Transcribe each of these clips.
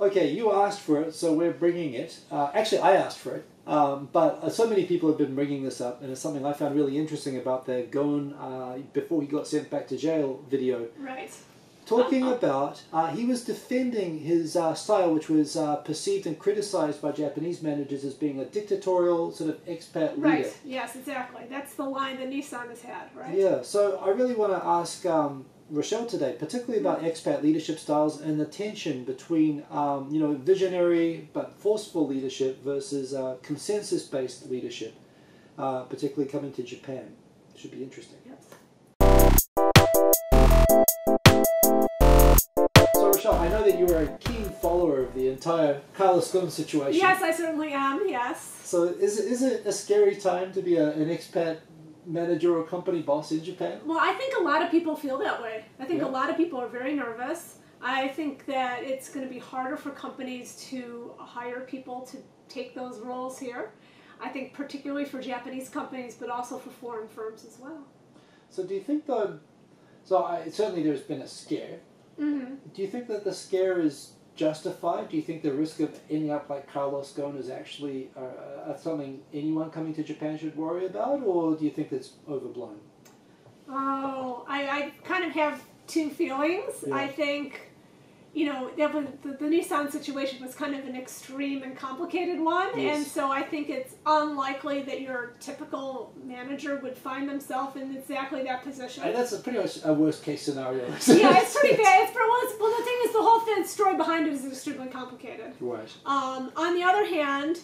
okay, you asked for it, so we're bringing it. Uh, actually, I asked for it, um, but uh, so many people have been bringing this up, and it's something I found really interesting about the Ghosn uh, before he got sent back to jail video. Right. Talking about, uh, he was defending his uh, style, which was uh, perceived and criticized by Japanese managers as being a dictatorial sort of expat leader. Right. Yes, exactly. That's the line that Nissan has had, right? Yeah, so I really want to ask um, Rochelle today, particularly about expat leadership styles and the tension between, um, you know, visionary but forceful leadership versus uh, consensus-based leadership, uh, particularly coming to Japan. Should be interesting. Yes. So Rochelle, I know that you are a keen follower of the entire Carlos Ghosn situation. Yes, I certainly am. Yes. So is it, is it a scary time to be a, an expat manager or company boss in Japan? Well, I think a lot of people feel that way. I think Yeah. a lot of people are very nervous. I think that it's going to be harder for companies to hire people to take those roles here. I think particularly for Japanese companies, but also for foreign firms as well. So do you think though, so I, certainly there's been a scare. Mm-hmm. Do you think that the scare is justified? Do you think the risk of ending up like Carlos Ghosn is actually uh, uh, something anyone coming to Japan should worry about, or do you think that's overblown? Oh, I, I kind of have two feelings. Yeah. I think, you know, that was, the, the Nissan situation was kind of an extreme and complicated one, Yes. and so I think it's unlikely that your typical manager would find themselves in exactly that position. And that's a pretty much a worst case scenario. yeah, it's pretty bad. It's, well, well, the thing is, the whole thing, story behind it is extremely complicated. Right. Um, on the other hand,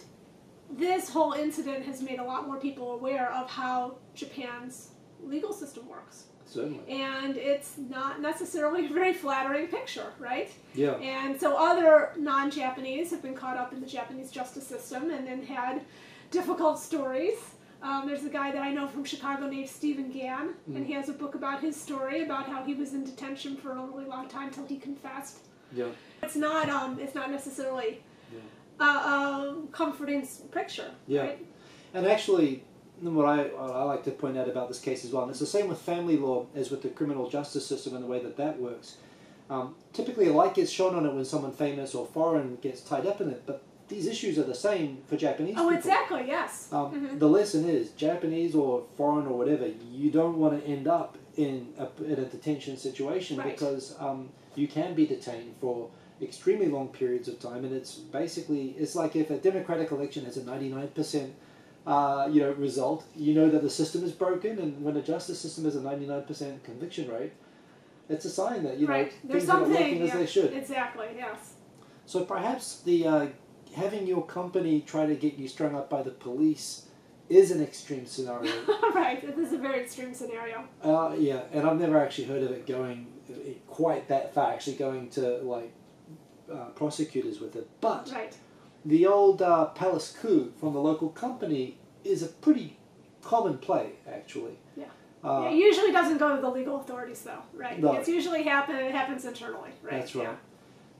this whole incident has made a lot more people aware of how Japan's legal system works. Certainly. And it's not necessarily a very flattering picture, right? Yeah. And so other non Japanese have been caught up in the Japanese justice system and then had difficult stories. Um, there's a guy that I know from Chicago named Stephen Gann, and he has a book about his story about how he was in detention for a really long time till he confessed. Yeah. It's not um, it's not necessarily Yeah. a, a comforting picture, Yeah. right? And actually, what I, what I like to point out about this case as well, and it's the same with family law as with the criminal justice system and the way that that works. Um, typically, a light gets shown on it when someone famous or foreign gets tied up in it, but these issues are the same for Japanese Oh, people. exactly. Yes. Um, Mhm. The lesson is Japanese or foreign or whatever, you don't want to end up in a, in a detention situation Right. because um, you can be detained for extremely long periods of time, and it's basically it's like if a democratic election has a ninety nine percent. Uh, you know, result. You know that the system is broken, and when a justice system has a ninety-nine percent conviction rate, it's a sign that you know. There's things are not working as they should. Exactly. Yes. So perhaps the uh, having your company try to get you strung up by the police is an extreme scenario. right. This is a very extreme scenario. uh, yeah, and I've never actually heard of it going uh, quite that far. Actually, going to like uh, prosecutors with it, but Right. The old uh, palace coup from the local company is a pretty common play, actually. Yeah. Uh, Yeah, it usually doesn't go to the legal authorities, though, right? No. It's usually happen. It happens internally, right? That's right. Yeah.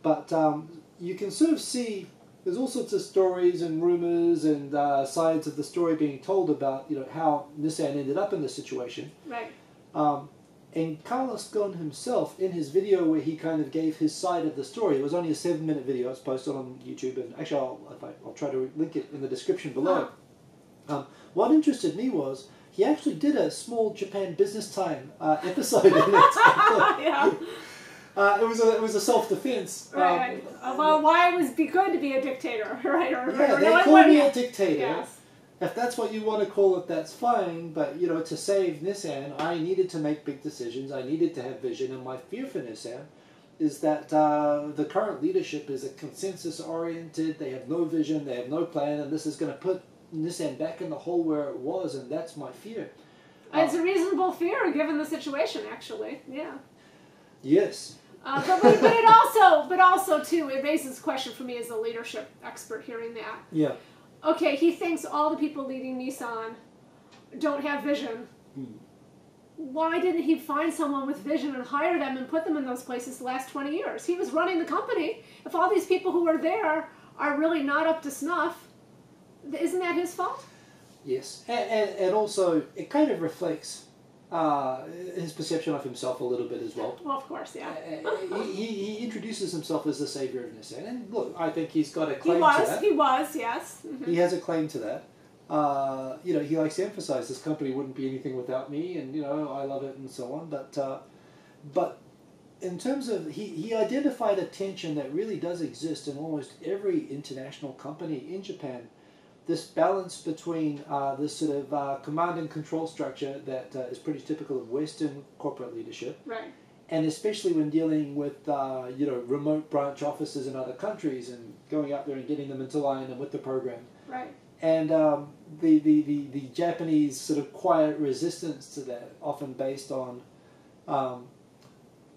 But um, you can sort of see there's all sorts of stories and rumors and uh, sides of the story being told about you know how Nissan ended up in this situation. Right. Um, and Carlos Ghosn himself, in his video where he kind of gave his side of the story, it was only a seven-minute video. It's posted on YouTube, and actually, I'll, I, I'll try to link it in the description below. Um, what interested me was he actually did a small Japan Business Time uh, episode in it. yeah. Uh, it was a it was a self defense. Right. Uh, well, why it would be good to be a dictator, right? Or, yeah, or they call me a dictator. Yes. If that's what you want to call it, that's fine. But you know, to save Nissan, I needed to make big decisions. I needed to have vision, and my fear for Nissan is that uh, the current leadership is a consensus oriented. They have no vision. They have no plan, and this is going to put Nissan back in the hole where it was, and that's my fear. It's Uh, a reasonable fear given the situation, actually. Yeah. yes. Uh, but, but, but it also, but also too, it raises question for me as a leadership expert hearing that. Yeah. Okay, he thinks all the people leading Nissan don't have vision. Hmm. Why didn't he find someone with vision and hire them and put them in those places the last 20 years? He was running the company. If all these people who are there are really not up to snuff, isn't that his fault? Yes, and, and, and also it kind of reflects uh, his perception of himself a little bit as well. Well, of course, yeah. Uh, he, he, he introduces himself as the savior of Nissan, and look, I think he's got a He claim to that. he was, yes. Mhm. He has a claim to that. Uh, you know, he likes to emphasize this company wouldn't be anything without me, and you know, I love it, and so on. But, uh, but in terms of he, he identified a tension that really does exist in almost every international company in Japan. This balance between uh, this sort of uh, command and control structure that uh, is pretty typical of Western corporate leadership, Right. and especially when dealing with uh, you know remote branch offices in other countries and going out there and getting them into line and with the program Right. and um, the, the, the, the Japanese sort of quiet resistance to that, often based on um,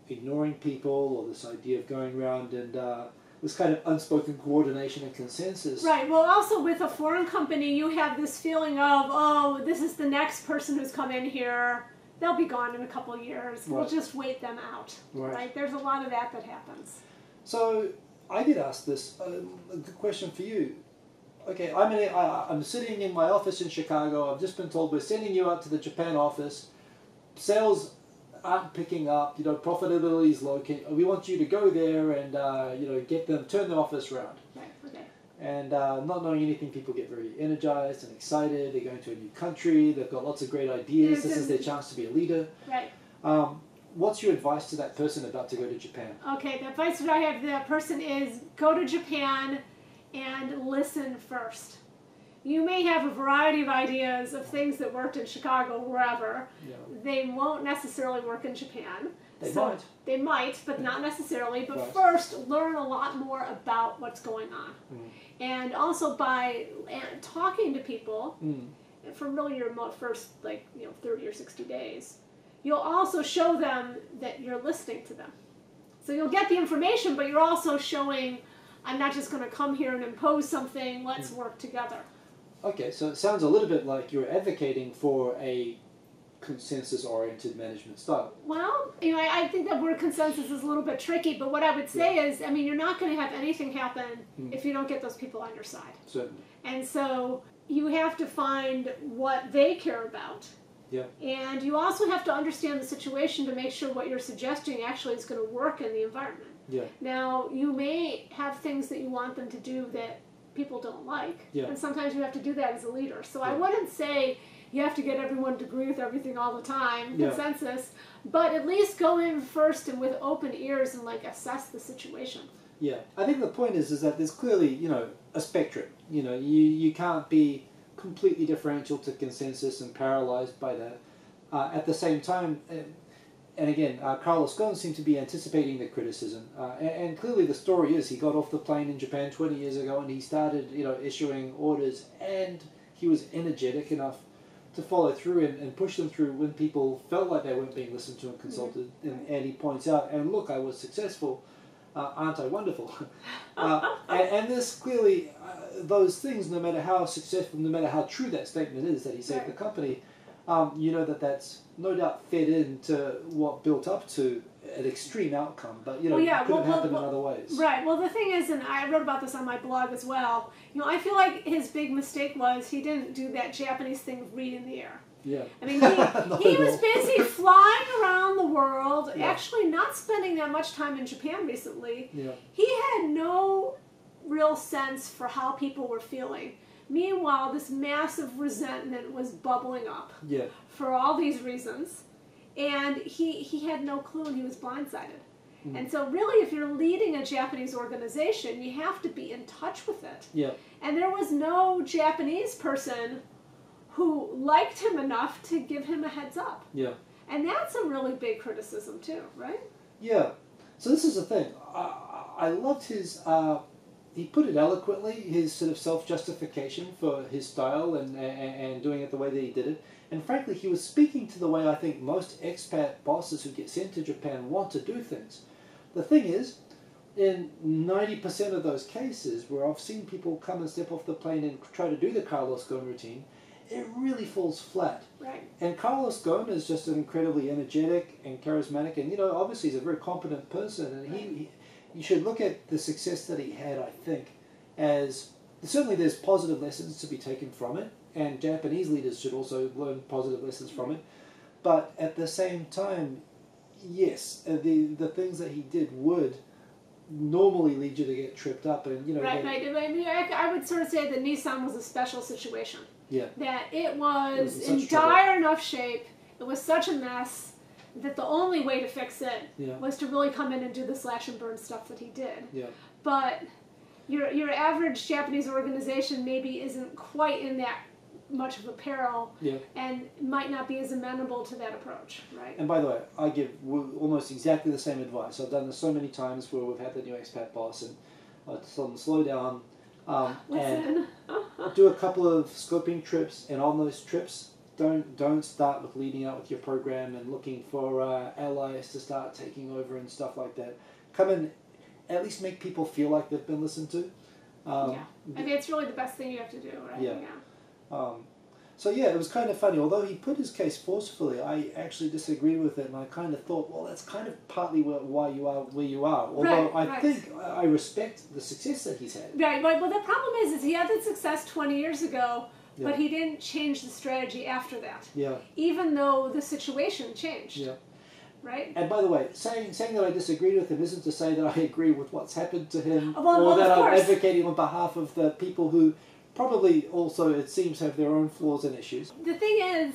ignoring people or this idea of going around and uh, this kind of unspoken coordination and consensus. Right. Well, also with a foreign company, you have this feeling of, oh, this is the next person who's come in here. They'll be gone in a couple of years. We'll just wait them out. Right. There's a lot of that that happens. So I did ask this um, a good question for you. Okay, I'm in, I, I'm sitting in my office in Chicago. I've just been told we're sending you out to the Japan office. Sales aren't picking up. You know, profitability is low. Can, we want you to go there and uh, you know get them, turn the office around. Right. Okay. And uh, not knowing anything, people get very energized and excited. They're going to a new country. They've got lots of great ideas. This is their chance to be a leader. Right. Um, what's your advice to that person about to go to Japan? Okay. The advice that I have to that person is go to Japan and listen first. You may have a variety of ideas of things that worked in Chicago, wherever. Know, They won't necessarily work in Japan. They so might. They might, but not necessarily. But Right. first, learn a lot more about what's going on. Mm. And also by uh, talking to people Mm. for really your first, like, you know, 30 or 60 days, you'll also show them that you're listening to them. So you'll get the information, but you're also showing, I'm not just going to come here and impose something, let's work together. Okay, so it sounds a little bit like you're advocating for a consensus-oriented management style. Well, you know, I, I think that word consensus is a little bit tricky, but what I would say is, I mean, you're not going to have anything happen Mm. if you don't get those people on your side. Certainly. And so you have to find what they care about. Yeah. And you also have to understand the situation to make sure what you're suggesting actually is going to work in the environment. Yeah. Now, you may have things that you want them to do that people don't like. Yeah. And sometimes you have to do that as a leader. So I wouldn't say you have to get everyone to agree with everything all the time, Yeah. consensus, but at least go in first and with open ears and like assess the situation. Yeah, I think the point is is that there's clearly you know a spectrum. You know, you you can't be completely differential to consensus and paralyzed by that. Uh, at the same time, uh, and again, uh, Carlos Ghosn seemed to be anticipating the criticism, uh, and, and clearly the story is he got off the plane in Japan 20 years ago and he started you know issuing orders and he was energetic enough to follow through and, and push them through when people felt like they weren't being listened to and consulted. And, and he points out, and look, I was successful. Uh, aren't I wonderful? uh, and, and this clearly, uh, those things, no matter how successful, no matter how true that statement is that he saved the company, um, you know that that's no doubt fed into what built up to an extreme outcome. But you know, Well, yeah, could have well, well, happened well, in other ways. Right. Well, the thing is, and I wrote about this on my blog as well. You know, I feel like his big mistake was he didn't do that Japanese thing of reading the air. Yeah. I mean, he, he was busy flying around the world, Yeah. actually not spending that much time in Japan recently. Yeah. He had no real sense for how people were feeling. Meanwhile, this massive resentment was bubbling up Yeah. for all these reasons, and he, he had no clue and he was blindsided. Mm. And so, really, if you're leading a Japanese organization, you have to be in touch with it. Yeah. And there was no Japanese person who liked him enough to give him a heads up. Yeah. And that's a really big criticism, too, right? Yeah. So this is the thing. I, I loved his. Uh, he put it eloquently. His sort of self justification for his style and, and and doing it the way that he did it. And frankly, he was speaking to the way I think most expat bosses who get sent to Japan want to do things. The thing is, in ninety percent of those cases where I've seen people come and step off the plane and try to do the Carlos Ghosn routine, it really falls flat. Right. And Carlos Ghosn is just an incredibly energetic and charismatic, and you know, obviously he's a very competent person, and he, he you should look at the success that he had. I think as certainly there's positive lessons to be taken from it, and Japanese leaders should also learn positive lessons from it. But at the same time, yes, uh, the the things that he did would normally lead you to get tripped up, and you know, Right, they- right. I, mean, I, I would sort of say that Nissan was a special situation. yeah, That it It was was in in dire enough shape, it was such a mess, that the only way to fix it yeah, was to really come in and do the slash and burn stuff that he did. yeah, But your, your average Japanese organization maybe isn't quite in that much of a peril yeah. and might not be as amenable to that approach, right? And by the way, I give almost exactly the same advice. I've done this so many times where we've had the new expat boss, and I tell them slow down um, and do a couple of scoping trips, and on those trips, don't don't start with leading out with your program and looking for uh, allies to start taking over and stuff like that. Come and at least make people feel like they've been listened to. Um, yeah. I mean, it's really the best thing you have to do, right? Yeah. Um, so yeah, it was kind of funny. Although he put his case forcefully, I actually disagreed with it, and I kind of thought, well, that's kind of partly why you are where you are. Although Right, I right. think I respect the success that he's had. Right, but well, the problem is, is he had that success 20 years ago, Yeah. but he didn't change the strategy after that, Yeah, even though the situation changed, yeah. right? And by the way, saying saying that I disagreed with him isn't to say that I agree with what's happened to him, Well, or well, that I'm advocating on behalf of the people who probably also, it seems, have their own flaws and issues. The thing is,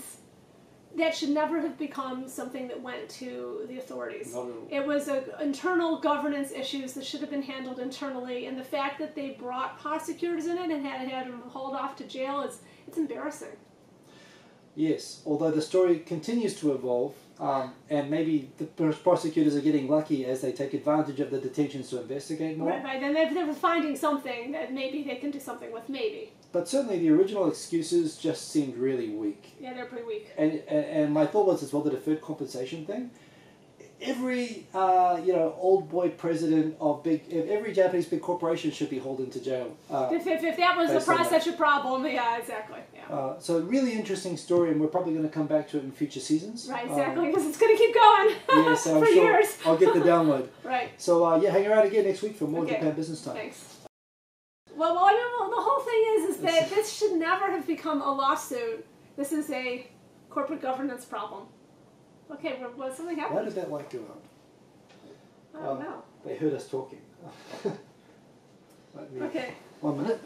that should never have become something that went to the authorities. At all. It was a, internal governance issues that should have been handled internally, and the fact that they brought prosecutors in it and had had them hauled off to jail is it's embarrassing. Yes, although the story continues to evolve, um, and maybe the prosecutors are getting lucky as they take advantage of the detentions to investigate more. Right, right. And they're, they're finding something that maybe they can do something with. Maybe. But certainly the original excuses just seemed really weak. Yeah, they're pretty weak. And, and, and my thought was as well the deferred compensation thing. Every uh, you know old boy president of big if every Japanese big corporation should be hauled into jail. Uh, If, if, if that was the Based on that. such a problem, yeah, exactly. Yeah. uh, so really interesting story, and we're probably going to come back to it in future seasons. Right, Um, exactly, because it's going to keep going yeah, so I'm for sure years. I'll get the download. Right, So uh, yeah, hang around again next week for more Okay. Japan business time. thanks. Well, well, I mean, the whole thing is, is that this should never have become a lawsuit. This is a corporate governance problem. Okay, well, was something Why happened? did that light go out? I don't know. They heard us talking. Okay. One minute.